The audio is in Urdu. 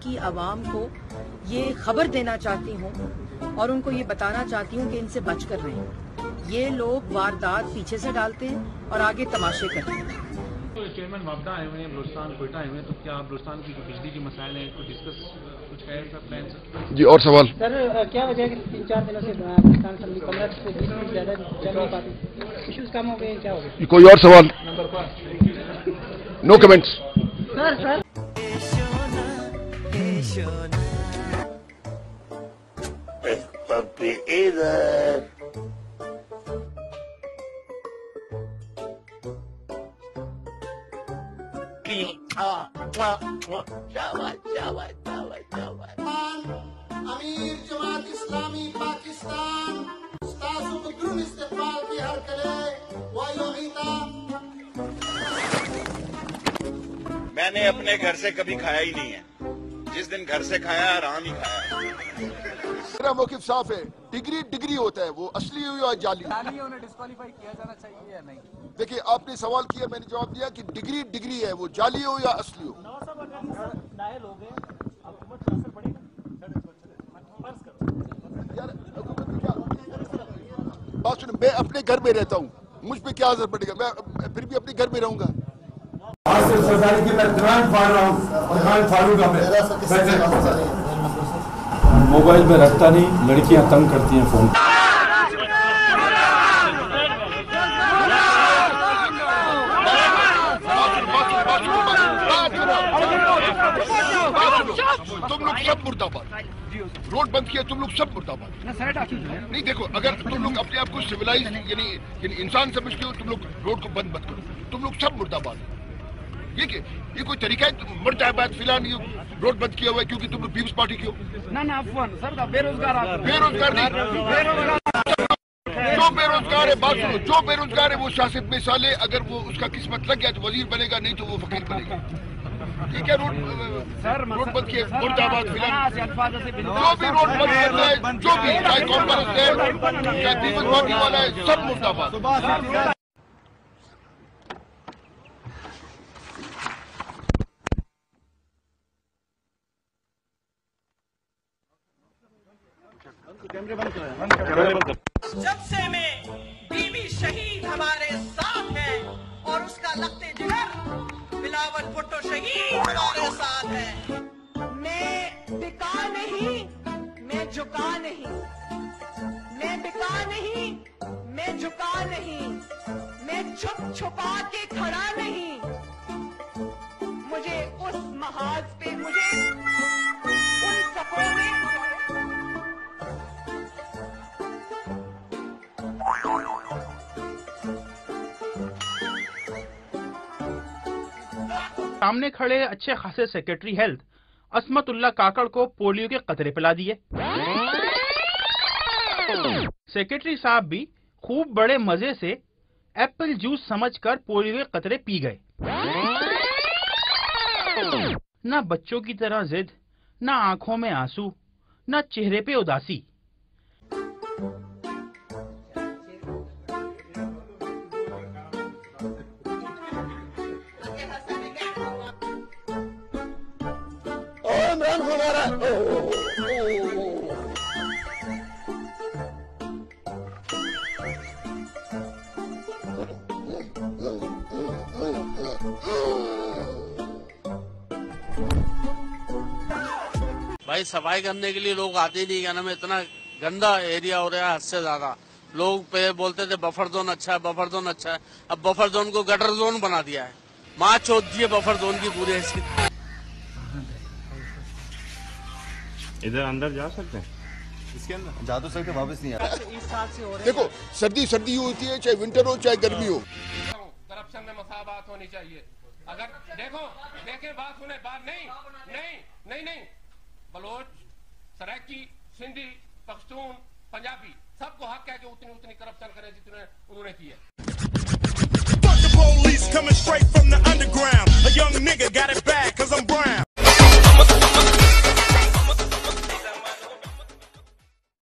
کی عوام کو یہ خبر دینا چاہتی ہوں اور ان کو یہ بتانا چاہتی ہوں کہ ان سے بچ کر رہیں۔ یہ لوگ واردات پیچھے سے ڈالتے ہیں اور آگے تماشے کرتے ہیں۔ چیئرمین وابدہ آئے ہوئے ہیں بلوچستان کوئٹہ آئے ہوئے ہیں تو کیا بلوچستان کی جو بجلی کے مسائل ہیں؟ کو ڈسکس کچھ ہے سر پلان سر؟ جی اور سوال؟ سر کیا وجہ ہے کہ تین چار دنوں سے پاکستان اسمبلی پندرہ سے زیادہ چل نہیں پاتی؟ ایشوز کم ہو گئے ہیں کیا ہو گیا کوئی اور سوال؟ نو کمنٹس سر سر۔ امیر جماعت اسلامی پاکستان ستاسو بدرون استقبال کی ہر کرے وایو میں نے اپنے گھر سے کبھی کھایا ہی نہیں ہے۔ جس دن گھر سے کھایا، آرام ہی کھایا۔ میرا موقف صاف ہے ڈگری ڈگری ہوتا ہے وہ اصلی ہو یا جعلی؟ دیکھیے آپ نے سوال کیا میں نے جواب دیا کہ ڈگری ڈگری ہے وہ جعلی ہو یا اصلی ہو؟ بات سنیں میں اپنے گھر میں رہتا ہوں مجھ پہ کیا اثر پڑے گا؟ میں پھر بھی اپنے گھر میں رہوں گا۔ آصف سرداری کی میں دران پھاڑ رہا ہوں دران پھاڑوں گا میں موبائل میں رکھتا نہیں، لڑکیاں تنگ کرتی ہیں فون تم لوگ سب مردہ باد روڈ بند کیا تم لوگ سب مردہ باد نہیں، دیکھو، اگر تم لوگ اپنے آپ کو سویلائز یعنی یعنی انسان سمجھتے ہو، تم لوگ روڈ کو بند مت کرو۔ تم لوگ سب مردہ باد یہ یہ کوئی طریقہ ہے مردہ آباد فی الحال یہ روڈ بند کیا ہوا ہے کیونکہ تم لوگ پیپلز پارٹی کی ہو بے روزگار نہیں جو بے روزگار ہے بات سنو جو بے روزگار ہے وہ سیاست میں سالے اگر وہ اس کا قسمت لگ گیا تو وزیر بنے گا نہیں تو وہ فقیر بنے گا ٹھیک ہے روڈ روڈ بند کیے مرد آباد فی الحال جو بھی روڈ بند کرتا ہے جو بھی چاہے کانگریس ہے چاہے پیپلز پارٹی والا ہے سب مرد آباد جب سے میں بیوی شہید ہمارے ساتھ ہے اور اس کا لگتے جگر بلاول بھٹو شہید ہمارے ساتھ ہے۔ میں بکا نہیں میں جھکا نہیں۔ میں بکا نہیں میں جھکا نہیں۔ میں چھپ چھپا کے کھڑا نہیں۔ مجھے اس محاذ سامنے کھڑے اچھے خاصے سیکرٹری ہیلتھ، عصمت اللہ کاکڑ کو پولیو کے قطرے پلا دیے۔ سیکرٹری صاحب بھی خوب بڑے مزے سے ایپل جوس سمجھ کر پولیو کے قطرے پی گئے۔ نہ بچوں کی طرح زد نہ آنکھوں میں آنسو، نہ چہرے پہ اداسی۔ بھائی، صفائی کرنے کے لیے لوگ آتے ہی نہیں، کیا نام اتنا گندا ایریا ہو رہا ہے حد سے زیادہ۔ لوگ پہ بولتے تھے بفر زون اچھا ہے بفر زون اچھا ہے۔ اب بفر زون کو گٹر زون بنا دیا ہے۔ ماں چوت دی ہے بفر زون کی پوری ادھر اندر جا سکتے ہیں۔ جا تو سکتے واپس نہیں آ دیکھو سردی سردی ہوتی ہے چاہے ونٹر ہو چاہے گرمی ہو۔ کرپشن میں مساوات ہونی چاہیے۔ اگر دیکھو دیکھیں بات سنیں بات نہیں نہیں نہیں نہیں۔ بلوچ سرائکی سندھی پختون پنجابی سب کو حق ہے کہ اتنی اتنی کرپشن کرے جتنے انہوں نے کی ہے۔